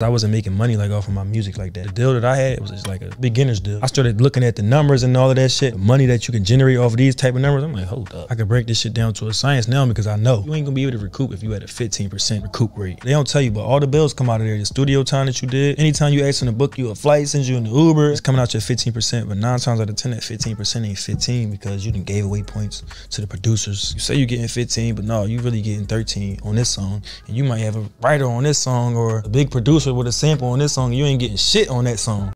I wasn't making money like off of my music like that. The deal that I had was just like a beginner's deal. I started looking at the numbers and all of that shit, the money that you can generate off of these type of numbers. I'm like, hold up. I could break this shit down to a science now because I know you ain't gonna be able to recoup if you had a 15% recoup rate. They don't tell you, but all the bills come out of there. The studio time that you did, anytime you ask them to book you a flight, sends you an Uber, it's coming out your 15%. But nine times out of 10, that 15% ain't 15 because you didn't gave away points to the producers. You say you're getting 15, but no, you really getting 13 on this song. And you might have a writer on this song or a big producer with a sample on this song, you ain't getting shit on that song.